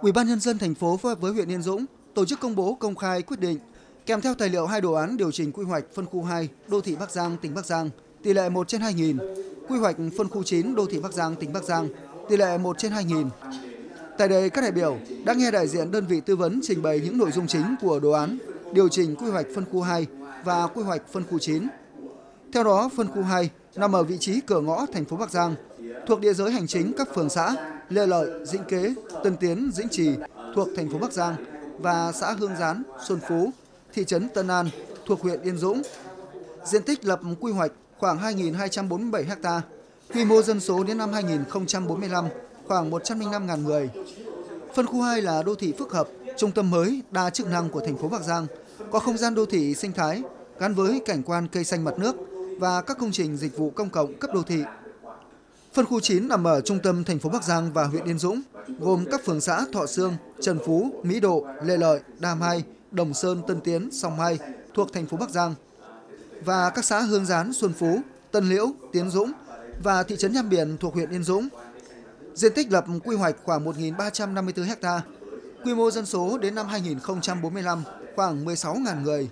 Ủy ban nhân dân thành phố phối hợp với huyện Yên Dũng tổ chức công bố công khai quyết định kèm theo tài liệu hai đồ án điều chỉnh quy hoạch phân khu 2 đô thị Bắc Giang tỉnh Bắc Giang tỷ lệ 1 trên 2000, quy hoạch phân khu 9 đô thị Bắc Giang tỉnh Bắc Giang tỷ lệ 1 trên 2000. Tại đây các đại biểu đã nghe đại diện đơn vị tư vấn trình bày những nội dung chính của đồ án điều chỉnh quy hoạch phân khu 2 và quy hoạch phân khu 9. Theo đó, phân khu 2 nằm ở vị trí cửa ngõ thành phố Bắc Giang, thuộc địa giới hành chính các phường xã Lê Lợi, Dĩnh Kế, Tân Tiến, Dĩnh Trì thuộc thành phố Bắc Giang và xã Hương Gián, Xuân Phú, thị trấn Tân An thuộc huyện Yên Dũng. Diện tích lập quy hoạch khoảng 2.247 ha, quy mô dân số đến năm 2045 khoảng 105.000 người. Phân khu 2 là đô thị phức hợp, trung tâm mới đa chức năng của thành phố Bắc Giang, có không gian đô thị sinh thái gắn với cảnh quan cây xanh mặt nước và các công trình dịch vụ công cộng cấp đô thị. Phân khu 9 nằm ở trung tâm thành phố Bắc Giang và huyện Yên Dũng, gồm các phường xã Thọ Sương, Trần Phú, Mỹ Độ, Lê Lợi, Đam Hai, Đồng Sơn, Tân Tiến, Song Hai thuộc thành phố Bắc Giang và các xã Hương Gián, Xuân Phú, Tân Liễu, Tiến Dũng và thị trấn Nham Biển thuộc huyện Yên Dũng. Diện tích lập quy hoạch khoảng 1.354 ha, quy mô dân số đến năm 2045 khoảng 16.000 người.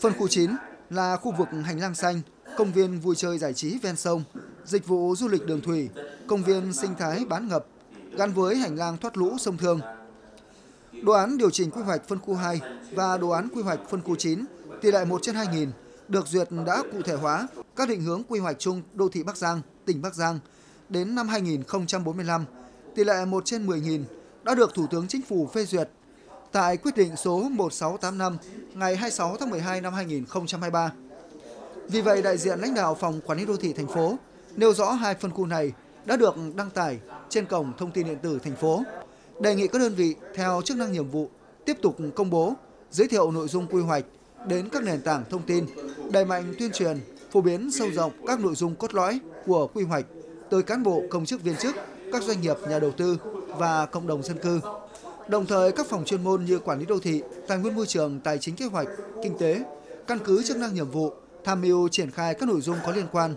Phân khu 9 là khu vực hành lang xanh, công viên vui chơi giải trí ven sông, dịch vụ du lịch đường thủy, công viên sinh thái bán ngập, gắn với hành lang thoát lũ sông Thương. Đồ án điều chỉnh quy hoạch phân khu 2 và đồ án quy hoạch phân khu 9 tỷ lệ 1 trên 2000 được duyệt đã cụ thể hóa các định hướng quy hoạch chung đô thị Bắc Giang, tỉnh Bắc Giang đến năm 2045, tỷ lệ 1 trên 10.000 đã được Thủ tướng Chính phủ phê duyệt tại quyết định số 1685 ngày 26 tháng 12 năm 2023. Vì vậy, đại diện lãnh đạo Phòng Quản lý Đô thị thành phố nêu rõ hai phân khu này đã được đăng tải trên cổng thông tin điện tử thành phố. Đề nghị các đơn vị theo chức năng nhiệm vụ tiếp tục công bố, giới thiệu nội dung quy hoạch đến các nền tảng thông tin, đẩy mạnh tuyên truyền, phổ biến sâu rộng các nội dung cốt lõi của quy hoạch tới cán bộ, công chức viên chức, các doanh nghiệp, nhà đầu tư và cộng đồng dân cư. Đồng thời các phòng chuyên môn như quản lý đô thị, tài nguyên môi trường, tài chính kế hoạch, kinh tế, căn cứ chức năng nhiệm vụ, tham mưu triển khai các nội dung có liên quan